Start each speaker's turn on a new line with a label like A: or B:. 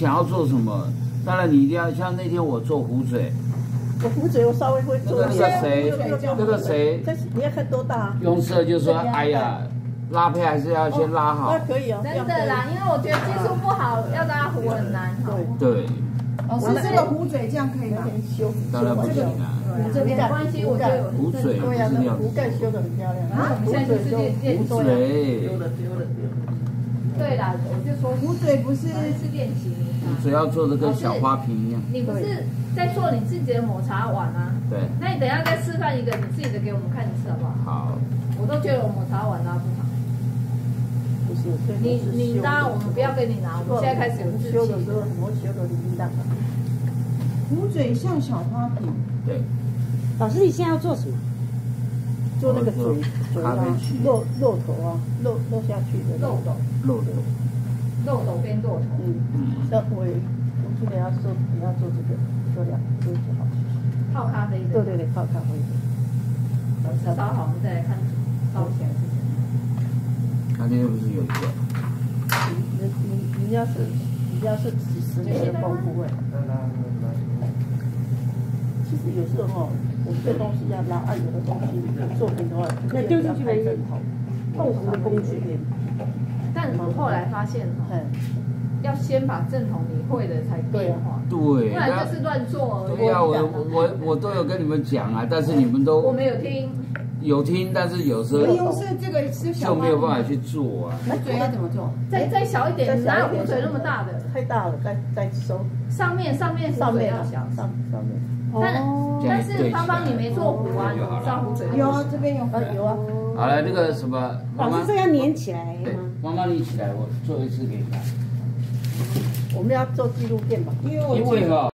A: 想要做什么？当然你一定要像那天我做壶嘴，
B: 我壶嘴我稍微会做。
A: 那个谁，那个谁，
B: 你要看多大？
A: 用色就说，哎呀，拉胚还是要先拉好。
B: 那可以哦。
C: 真的啦，因为我觉得技术不好，要拉壶很难。
A: 对。
D: 老师，这个壶嘴这样可以吗？
A: 当然不行啊。
C: 这边没关系，我就有
A: 壶嘴，
B: 对呀，那壶盖修的很漂亮。
C: 啊，我们现在就是练
A: 壶嘴。
B: 丢了丢了丢了。
C: 对啦，我就说
D: 壶嘴不是
C: 是练习。
A: 壶嘴要做的跟小花瓶一样。
C: 你不是在做你自己的抹茶碗吗？
A: 对。
C: 那你等下再示范一个你自己的给我们看一次好不好？
A: 好。
C: 我都觉得我抹茶碗拉不好。
B: 不是，
C: 你你拉，我们不要跟你拿，我们现在开始有
B: 修的时候，我修的铃铛。
D: 壶嘴像小花瓶。
A: 对。
E: 老师，你现在要做什么？
B: 做那个嘴嘴啊，肉肉头啊，肉肉下去的
C: 肉斗，
A: 肉斗，
C: 肉斗跟肉头。
B: 嗯嗯。那我我今年要做，你要做这个，做两做就好。
C: 泡咖啡的。
B: 对对对，泡咖啡的。
C: 烧好，我们再来看烧起来是什么。
A: 他那边不是有一个？
B: 你你你要是你要是几十年的功夫哎。其实有时候我们这东西要拉，啊，有的东西作品的话，
E: 那丢进去没
B: 针头，不同的工具。
C: 但我后来发现哈，要先把正统你会的才变化，
A: 对，
C: 不然就是乱做。
A: 对呀，我我我都有跟你们讲啊，但是你们都
C: 我没有听，
A: 有听，但是有时候
D: 是这个是
A: 就没有办法去做啊。
D: 那嘴要怎么做？
C: 再再小一点，哪有壶嘴那么大的？
B: 太大了，再再收。
C: 上面上面
B: 上面
C: 要小，
B: 上上面。
C: 但但是芳芳你没做壶啊，你上壶嘴
D: 有啊，这边有
B: 啊有啊。
A: 好了，那个什么，
E: 老师这要粘起来
A: 对，妈妈你起来，我做一次给你看。
B: 我们要做纪录片吧，
A: 因为因为哈。